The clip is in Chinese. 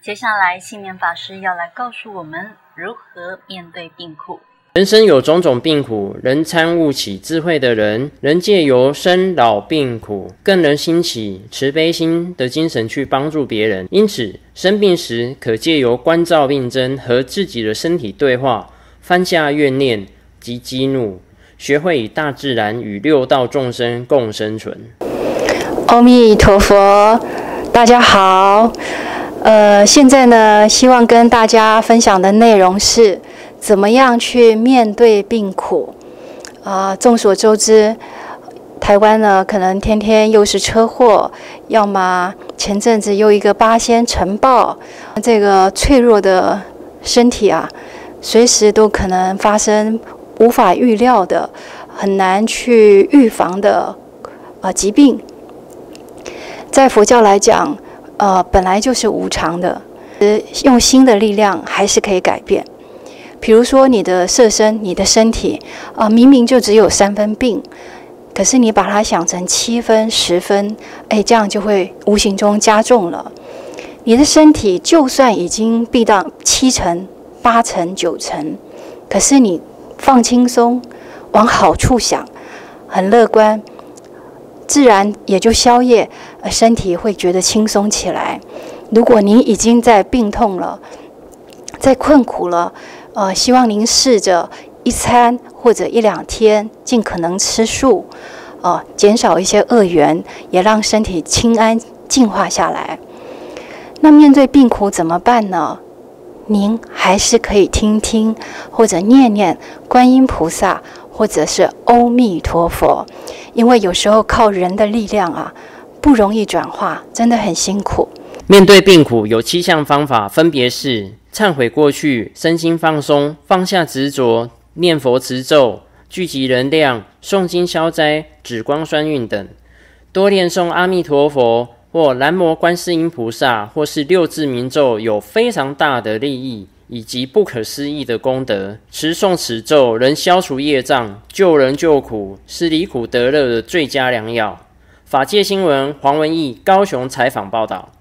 接下来，信念法师要来告诉我们如何面对病苦。人生有种种病苦，人参悟起智慧的人，人借由生老病苦，更能兴起慈悲心的精神去帮助别人。因此，生病时可借由关照病症和自己的身体对话，放下怨念及激怒，学会与大自然与六道众生共生存。阿弥陀佛，大家好。呃，现在呢，希望跟大家分享的内容是。怎么样去面对病苦？啊，众所周知，台湾呢，可能天天又是车祸，要么前阵子又一个八仙尘暴，这个脆弱的身体啊，随时都可能发生无法预料的、很难去预防的啊疾病。在佛教来讲，呃，本来就是无常的，呃，用心的力量还是可以改变。比如说，你的色身、你的身体啊，明明就只有三分病，可是你把它想成七分、十分，哎，这样就会无形中加重了。你的身体就算已经病到七成、八成、九成，可是你放轻松，往好处想，很乐观，自然也就消夜，身体会觉得轻松起来。如果您已经在病痛了，在困苦了，呃，希望您试着一餐或者一两天，尽可能吃素，呃，减少一些恶缘，也让身体清安净化下来。那面对病苦怎么办呢？您还是可以听听或者念念观音菩萨或者是阿弥陀佛，因为有时候靠人的力量啊，不容易转化，真的很辛苦。面对病苦有七项方法，分别是。忏悔过去，身心放松，放下执着，念佛持咒，聚集能量，诵经消灾，止光栓运等。多念诵阿弥陀佛或南无观世音菩萨，或是六字明咒，有非常大的利益以及不可思议的功德。持诵此咒，能消除业障，救人救苦，是离苦得乐的最佳良药。法界新闻，黄文义高雄采访报道。